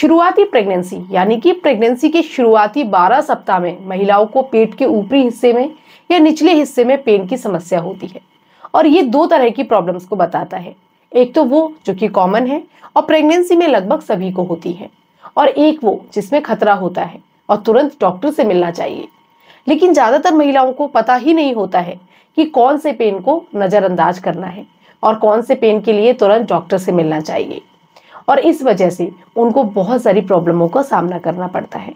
शुरुआती प्रेगनेंसी, यानी कि प्रेगनेंसी के शुरुआती 12 सप्ताह में महिलाओं को पेट के ऊपरी हिस्से में या निचले हिस्से में पेन की समस्या होती है। और ये दो तरह की प्रॉब्लम्स को बताता है। एक तो वो, जो कि कॉमन है, और प्रेगनेंसी में लगभग सभी को होती है। और एक वो, जिसमें खतरा होता है, और तुरंत डॉक्टर से मिलना चाहिए। लेकिन ज़्यादातर महिलाओं को पता ही नहीं होता है कि कौन से पेन को नजरअंदाज करना है, और कौन से पेन के लिए तुरंत डॉक्टर से मिलना चाहिए। और इस वजह से उनको बहुत सारी प्रॉब्लमों का सामना करना पड़ता है।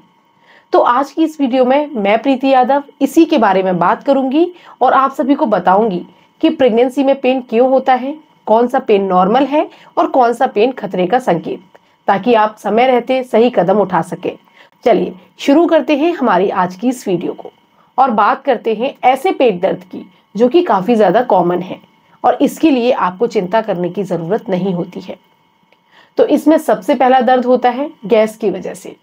तो आज की इस वीडियो में मैं प्रीति यादव इसी के बारे में बात करूँगी और आप सभी को बताऊँगी कि प्रेगनेंसी में पेन क्यों होता है, कौन सा पेन नॉर्मल है और कौन सा पेन खतरे का संकेत, ताकि आप समय रहते सही कदम उठा सके। चलिए, शुरू करते हैं हमारी आज की इस वीडियो को और बात करते हैं ऐसे पेट दर्द की जो कि काफ़ी ज़्यादा कॉमन है और इसके लिए आपको चिंता करने की ज़रूरत नहीं होती है। तो इसमें सबसे पहला दर्द होता है गैस की वजह से।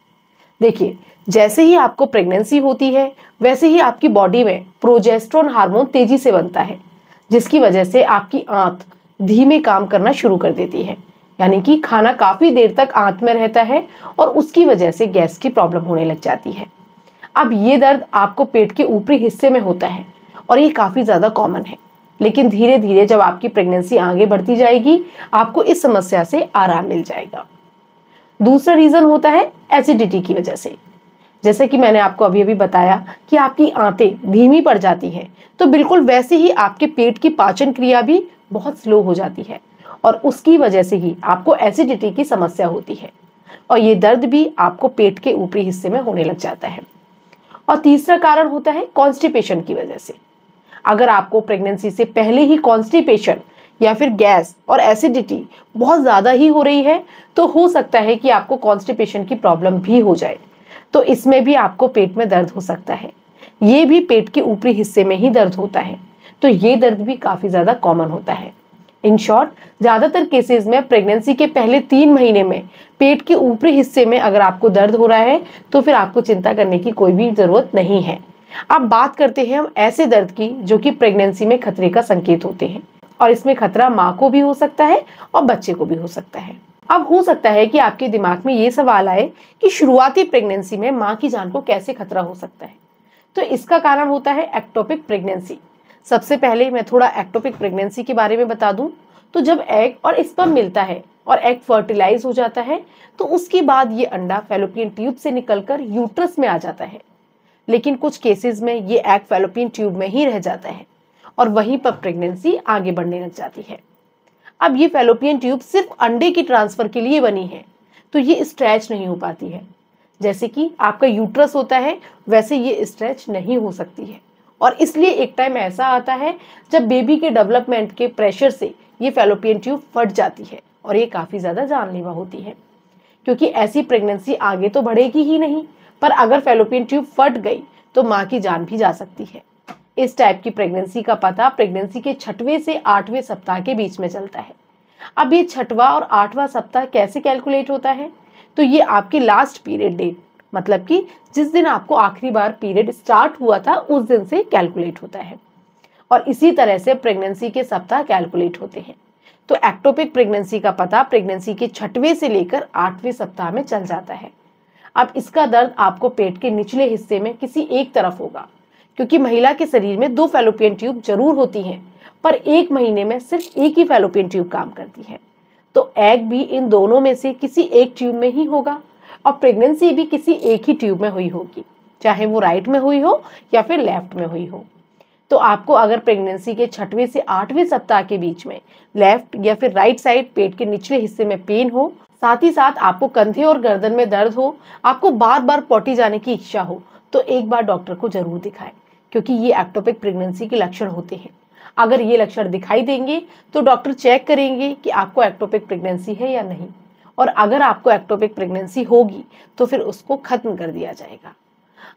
देखिए, जैसे ही आपको प्रेगनेंसी होती है, वैसे ही आपकी बॉडी में प्रोजेस्ट्रॉन हार्मोन तेज़ी से बनता है, जिसकी वजह से आपकी आंत धीमे काम करना शुरू कर देती है। यानी कि खाना काफ़ी देर तक आंत में रहता है और उसकी वजह से गैस की प्रॉब्लम होने लग जाती है। अब ये दर्द आपको पेट के ऊपरी हिस्से में होता है और ये काफ़ी ज़्यादा कॉमन है। लेकिन धीरे धीरे जब आपकी प्रेगनेंसी आगे बढ़ती जाएगी, आपको इस समस्या से आराम मिल जाएगा। दूसरा रीजन होता है एसिडिटी की वजह से। जैसे कि मैंने आपको अभी अभी बताया कि आपकी आंतें धीमी पड़ जाती हैं तो बिल्कुल वैसे ही आपके पेट की पाचन क्रिया भी बहुत स्लो हो जाती है और उसकी वजह से ही आपको एसिडिटी की समस्या होती है और ये दर्द भी आपको पेट के ऊपरी हिस्से में होने लग जाता है। और तीसरा कारण होता है कॉन्स्टिपेशन की वजह से। अगर आपको प्रेगनेंसी से पहले ही कॉन्स्टिपेशन या फिर गैस और एसिडिटी बहुत ज़्यादा ही हो रही है तो हो सकता है कि आपको कॉन्स्टिपेशन की प्रॉब्लम भी हो जाए। तो इसमें भी आपको पेट में दर्द हो सकता है। ये भी पेट के ऊपरी हिस्से में ही दर्द होता है। तो ये दर्द भी काफ़ी ज़्यादा कॉमन होता है। इन शॉर्ट ज़्यादातर केसेस में प्रेगनेंसी के पहले तीन महीने में पेट के ऊपरी हिस्से में अगर आपको दर्द हो रहा है तो फिर आपको चिंता करने की कोई भी ज़रूरत नहीं है। अब बात करते हैं हम ऐसे दर्द की जो कि प्रेगनेंसी में खतरे का संकेत होते हैं। और इसमें खतरा माँ को भी हो सकता है और बच्चे को भी हो सकता है। अब हो सकता है कि आपके दिमाग में ये सवाल आए कि शुरुआती प्रेगनेंसी में माँ की जान को कैसे खतरा हो सकता है। तो इसका कारण होता है एक्टोपिक प्रेगनेंसी सबसे पहले मैं थोड़ा एक्टोपिक प्रेगनेंसी के बारे में बता दूँ। तो जब एग और स्पर्म मिलता है और एग फर्टिलाइज हो जाता है तो उसके बाद ये अंडा फेलोपियन ट्यूब से निकलकर यूट्रस में आ जाता है। लेकिन कुछ केसेस में ये एग फेलोपियन ट्यूब में ही रह जाता है और वहीं पर प्रेगनेंसी आगे बढ़ने लग जाती है। अब ये फेलोपियन ट्यूब सिर्फ़ अंडे की ट्रांसफ़र के लिए बनी है तो ये स्ट्रेच नहीं हो पाती है। जैसे कि आपका यूट्रस होता है, वैसे ये स्ट्रेच नहीं हो सकती है। और इसलिए एक टाइम ऐसा आता है, जब बेबी के डेवलपमेंट के प्रेशर से ये फेलोपियन ट्यूब फट जाती है और ये काफ़ी ज़्यादा जानलेवा होती है। क्योंकि ऐसी प्रेगनेंसी आगे तो बढ़ेगी ही नहीं पर अगर फेलोपियन ट्यूब फट गई तो माँ की जान भी जा सकती है। इस टाइप की प्रेगनेंसी का पता प्रेगनेंसी के छठवें से आठवें सप्ताह के बीच में चलता है। अब ये छठवा और आठवां सप्ताह कैसे कैलकुलेट होता है? तो ये आपकी लास्ट पीरियड डेट मतलब कि जिस दिन आपको आखिरी बार पीरियड स्टार्ट हुआ था, उस दिन से कैलकुलेट होता है। और इसी तरह से प्रेगनेंसी के सप्ताह कैलकुलेट होते हैं। तो एक्टोपिक प्रेगनेंसी का पता प्रेगनेंसी के छठवें से लेकर आठवें सप्ताह में चल जाता है। अब इसका दर्द आपको पेट के निचले हिस्से में किसी एक तरफ़ होगा, क्योंकि महिला के शरीर में दो फेलोपियन ट्यूब ज़रूर होती हैं, पर एक महीने में सिर्फ़ एक ही फेलोपियन ट्यूब काम करती है। तो एग भी इन दोनों में से किसी एक ट्यूब में ही होगा और प्रेगनेंसी भी किसी एक ही ट्यूब में हुई होगी, चाहे वो राइट में हुई हो या फिर लेफ़्ट में हुई हो। तो आपको अगर प्रेगनेंसी के छठवें से आठवें सप्ताह के बीच में लेफ़्ट या फिर राइट साइड पेट के निचले हिस्से में पेन हो साथ ही साथ आपको कंधे और गर्दन में दर्द हो, आपको बार बार पोटी जाने की इच्छा हो तो एक बार डॉक्टर को ज़रूर दिखाएँ, क्योंकि ये एक्टोपिक प्रेगनेंसी के लक्षण होते हैं। अगर ये लक्षण दिखाई देंगे तो डॉक्टर चेक करेंगे कि आपको एक्टोपिक प्रेगनेंसी है या नहीं, और अगर आपको एक्टोपिक प्रेगनेंसी होगी तो फिर उसको खत्म कर दिया जाएगा।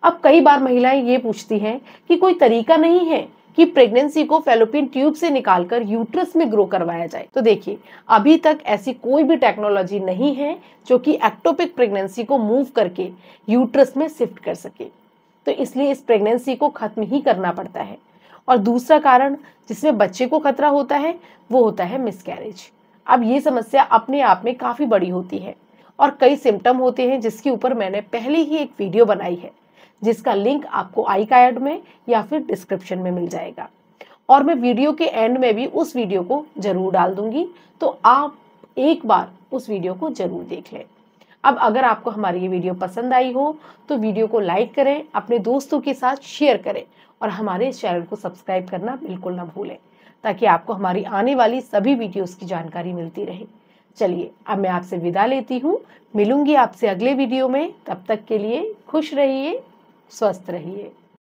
अब कई बार महिलाएँ ये पूछती हैं कि कोई तरीका नहीं है कि प्रेगनेंसी को फेलोपियन ट्यूब से निकालकर यूट्रस में ग्रो करवाया जाए। तो देखिए, अभी तक ऐसी कोई भी टेक्नोलॉजी नहीं है जो कि एक्टोपिक प्रेगनेंसी को मूव करके यूट्रस में शिफ्ट कर सके। तो इसलिए इस प्रेगनेंसी को खत्म ही करना पड़ता है। और दूसरा कारण जिसमें बच्चे को खतरा होता है, वो होता है मिसकैरेज अब ये समस्या अपने आप में काफ़ी बड़ी होती है और कई सिम्टम होते हैं जिसके ऊपर मैंने पहले ही एक वीडियो बनाई है। जिसका लिंक आपको आई कार्ड में या फिर डिस्क्रिप्शन में मिल जाएगा। और मैं वीडियो के एंड में भी उस वीडियो को ज़रूर डाल दूँगी तो आप एक बार उस वीडियो को ज़रूर देख लें। अब अगर आपको हमारी ये वीडियो पसंद आई हो तो वीडियो को लाइक करें, अपने दोस्तों के साथ शेयर करें और हमारे इस चैनल को सब्सक्राइब करना बिल्कुल ना भूलें, ताकि आपको हमारी आने वाली सभी वीडियोस की जानकारी मिलती रहे। चलिए, अब मैं आपसे विदा लेती हूँ। मिलूँगी आपसे अगले वीडियो में। तब तक के लिए खुश रहिए। स्वस्थ रहिए।